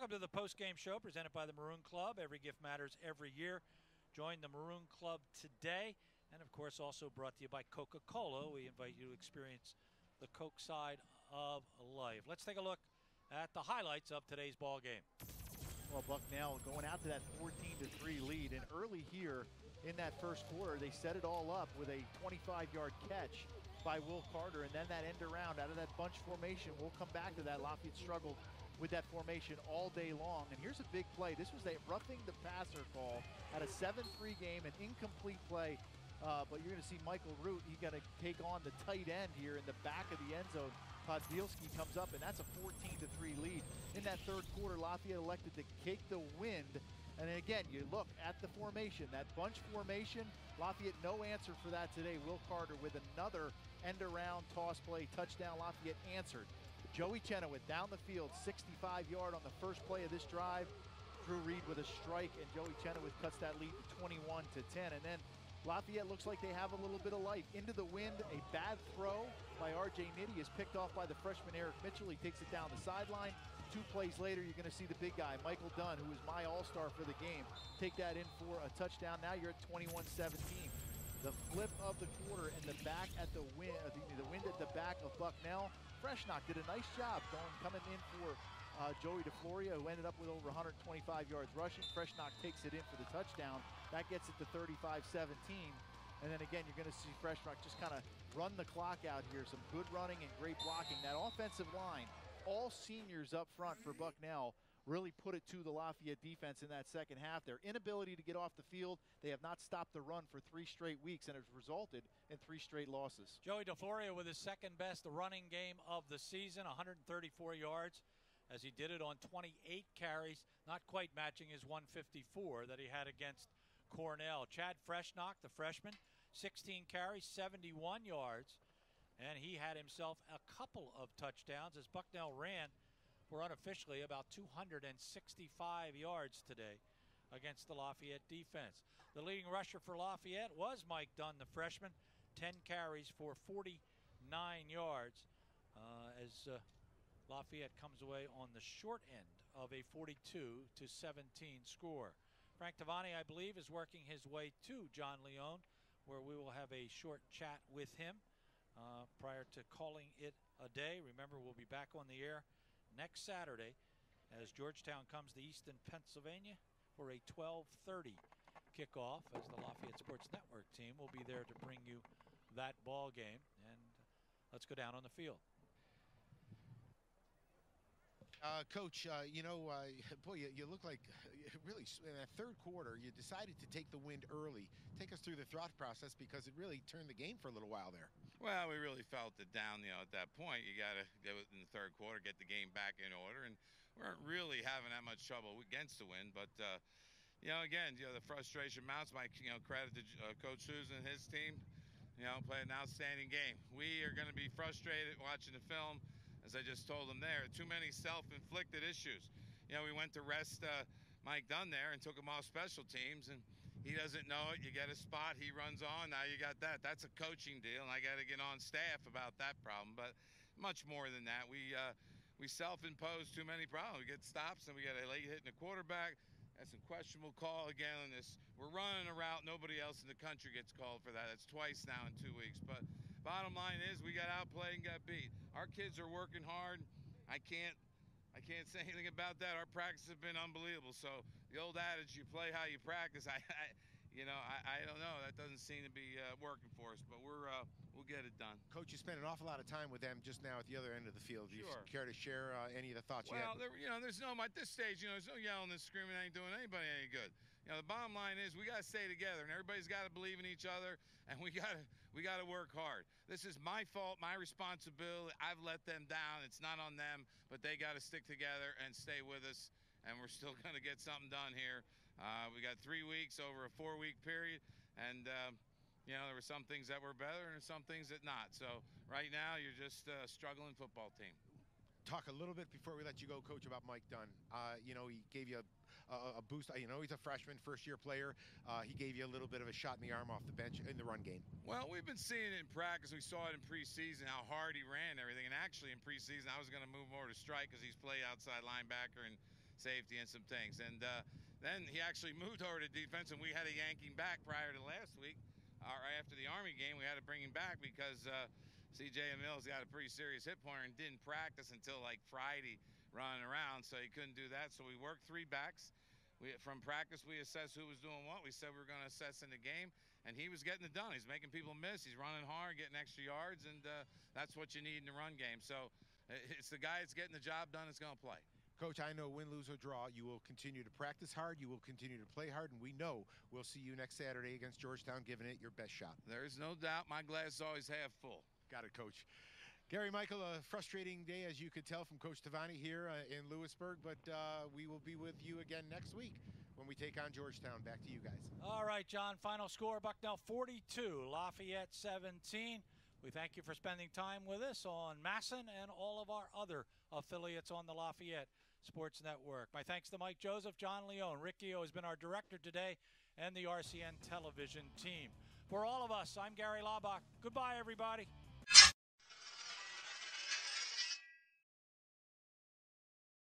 Welcome to the post-game show presented by the Maroon Club. Every gift matters every year. Join the Maroon Club today. And of course, also brought to you by Coca Cola. We invite you to experience the Coke side of life. Let's take a look at the highlights of today's ball game. Well, Bucknell going out to that 14 to 3 lead. And early here in that first quarter, they set it all up with a 25 yard catch by Will Carter. And then that end around out of that bunch formation. We'll come back to that. Lafayette struggled with that formation all day long. And here's a big play. This was a roughing the passer call at a 7-3 game, an incomplete play. Uh, but you're going to see Michael Root. He's going to take on the tight end here in the back of the end zone. Podbielski comes up, and that's a 14-3 lead. In that third quarter, Lafayette elected to kick the wind. And again, you look at the formation, that bunch formation. Lafayette, no answer for that today. Will Carter with another end around toss play, touchdown. Lafayette answered. Joey Chenoweth down the field, 65 yard on the first play of this drive. Drew Reed with a strike, and Joey Chenoweth cuts that lead to 21 to 10. And then Lafayette looks like they have a little bit of life. Into the wind, a bad throw by R.J. Nitty is picked off by the freshman Eric Mitchell. He takes it down the sideline. Two plays later, you're going to see the big guy, Michael Dunn, who is my all-star for the game, take that in for a touchdown. Now you're at 21-17. The flip of the quarter and the back at the wind, uh, the, wind at the back of Bucknell. Freshnock did a nice job going coming in for uh, Joey DeFloria, who ended up with over 125 yards rushing. Freshnock takes it in for the touchdown. That gets it to 35-17. And then again, you're going to see Freshnock just kind of run the clock out here. Some good running and great blocking. That offensive line, all seniors up front for Bucknell really put it to the Lafayette defense in that second half. Their inability to get off the field, they have not stopped the run for three straight weeks, and it's resulted in three straight losses. Joey DeFloria with his second best running game of the season, 134 yards, as he did it on 28 carries, not quite matching his 154 that he had against Cornell. Chad Freshnock, the freshman, 16 carries, 71 yards, and he had himself a couple of touchdowns as Bucknell ran for unofficially about 265 yards today against the Lafayette defense. The leading rusher for Lafayette was Mike Dunn, the freshman, 10 carries for 49 yards uh, as uh, Lafayette comes away on the short end of a 42 to 17 score. Frank Tavani, I believe, is working his way to John Leone, where we will have a short chat with him uh, prior to calling it a day. Remember, we'll be back on the air next Saturday as Georgetown comes to Easton, Pennsylvania for a 12:30 kickoff as the Lafayette Sports Network team will be there to bring you that ball game and let's go down on the field. Uh, Coach, uh, you know, uh, boy, you, you, look like really in that third quarter, you decided to take the wind early. Take us through the thought process because it really turned the game for a little while there. Well, we really felt it down, you know, at that point. You got to in the third quarter, get the game back in order, and we weren't really having that much trouble against the wind, but. Uh, you know, again, you know, the frustration mounts. My, you know, credit to uh, Coach Susan and his team. You know, played an outstanding game. We are going to be frustrated watching the film as I just told them there, too many self-inflicted issues. You know, we went to rest uh, Mike Dunn there and took him off special teams, and he doesn't know it. You get a spot, he runs on. Now you got that. That's a coaching deal, and I got to get on staff about that problem. But much more than that, we uh, we self-impose too many problems. We get stops, and we got a late hit hitting the quarterback. That's a questionable call again on this. We're running a route. Nobody else in the country gets called for that. That's twice now in two weeks. But bottom line is we got outplayed and got beat. Our kids are working hard. I can't I can't say anything about that. Our practice has been unbelievable. So the old adage, you play how you practice. I, I you know, I, I don't know. That doesn't seem to be uh, working for us, but we're uh, we'll get it done. Coach, you spent an awful lot of time with them just now at the other end of the field. Do you sure. care to share uh, any of the thoughts well, you had? Well, you know, there's no at this stage, you know, there's no yelling and screaming. I Ain't doing anybody any good. You know, the bottom line is we got to stay together, and everybody's got to believe in each other, and we got to we got to work hard. This is my fault, my responsibility. I've let them down. It's not on them, but they got to stick together and stay with us and we're still going to get something done here. Uh, we got three weeks over a four-week period, and uh, you know there were some things that were better and some things that not. So right now you're just a struggling football team. Talk a little bit before we let you go, Coach, about Mike Dunn. Uh, you know he gave you a, a, a, boost. You know he's a freshman, first-year player. Uh, he gave you a little bit of a shot in the arm off the bench in the run game. Well, we've been seeing it in practice. We saw it in preseason how hard he ran and everything. And actually in preseason I was going to move more to strike because he's played outside linebacker and safety and some things. And uh, then he actually moved over to defense, and we had to yank him back prior to last week. Or after the Army game, we had to bring him back because uh, CJ Mills got a pretty serious hip pointer and didn't practice until like Friday running around, so he couldn't do that. So we worked three backs. We, from practice, we assessed who was doing what. We said we were going to assess in the game, and he was getting it done. He's making people miss. He's running hard, getting extra yards, and uh, that's what you need in the run game. So it's the guy that's getting the job done that's going to play. Coach, I know win, lose, or draw, you will continue to practice hard, you will continue to play hard, and we know we'll see you next Saturday against Georgetown giving it your best shot. There's no doubt my glass is always half full. Got it, Coach. Gary Michael, a frustrating day, as you could tell from Coach Tavani here uh, in Lewisburg, but uh, we will be with you again next week when we take on Georgetown. Back to you guys. All right, John. Final score Bucknell 42, Lafayette 17. We thank you for spending time with us on Masson and all of our other affiliates on the Lafayette Sports Network. My thanks to Mike Joseph, John Leone. Rick Gio has been our director today and the RCN television team. For all of us, I'm Gary Laubach. Goodbye, everybody.